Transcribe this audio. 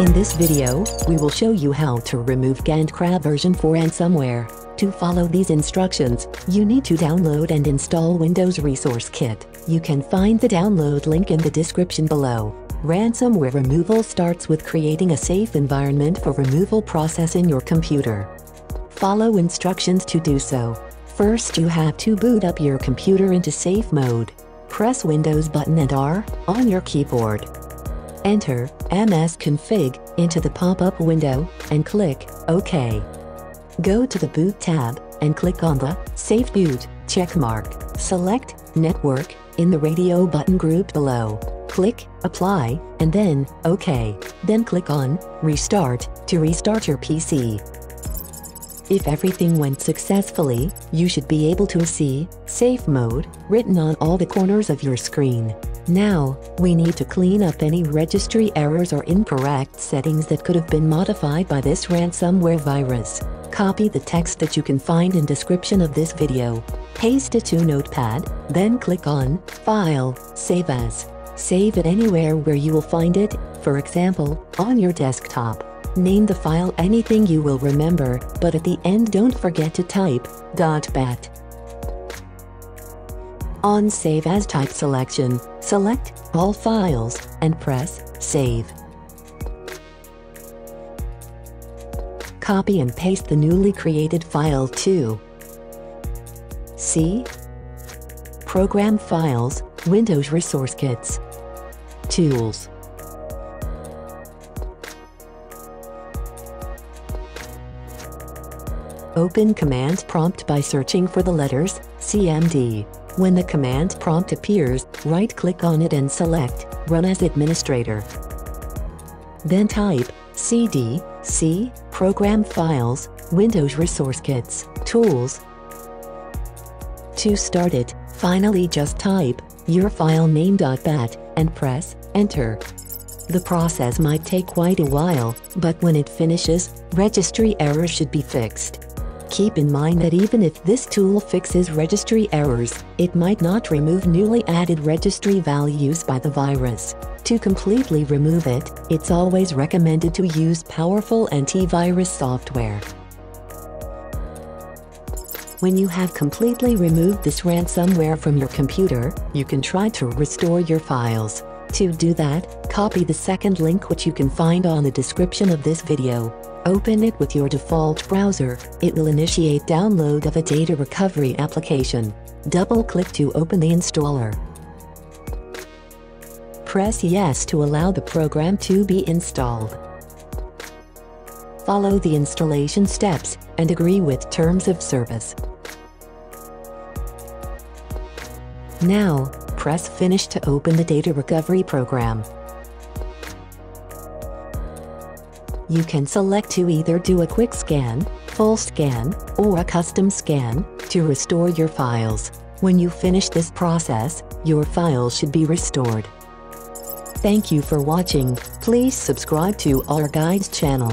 In this video, we will show you how to remove GandCrab version 4 ransomware. To follow these instructions, you need to download and install Windows Resource Kit. You can find the download link in the description below. Ransomware removal starts with creating a safe environment for removal process in your computer. Follow instructions to do so. First you have to boot up your computer into safe mode. Press Windows button and R on your keyboard. Enter msconfig into the pop-up window and click OK. Go to the Boot tab and click on the Safe Boot checkmark. Select Network in the radio button group below. Click Apply and then OK. Then click on Restart to restart your PC. If everything went successfully, you should be able to see Safe Mode written on all the corners of your screen. Now, we need to clean up any registry errors or incorrect settings that could have been modified by this ransomware virus. Copy the text that you can find in description of this video. Paste it to Notepad, then click on File, Save As. Save it anywhere where you will find it, for example, on your desktop. Name the file anything you will remember, but at the end don't forget to type .bat. On Save As Type selection, select All Files and press Save. Copy and paste the newly created file to C. Program Files, Windows Resource Kits. Tools. Open command prompt by searching for the letters CMD. When the command prompt appears, right-click on it and select Run as Administrator. Then type cd, c, Program Files, Windows Resource Kits, Tools. To start it, finally just type your file name.bat and press Enter. The process might take quite a while, but when it finishes, registry errors should be fixed. Keep in mind that even if this tool fixes registry errors, it might not remove newly added registry values by the virus. To completely remove it, it's always recommended to use powerful antivirus software. When you have completely removed this ransomware from your computer, you can try to restore your files. To do that, copy the second link which you can find on the description of this video. Open it with your default browser, it will initiate download of a data recovery application. Double-click to open the installer. Press Yes to allow the program to be installed. Follow the installation steps and agree with terms of service. Now, press Finish to open the data recovery program. You can select to either do a quick scan, full scan, or a custom scan to restore your files. When you finish this process, your files should be restored. Thank you for watching. Please subscribe to our guides channel.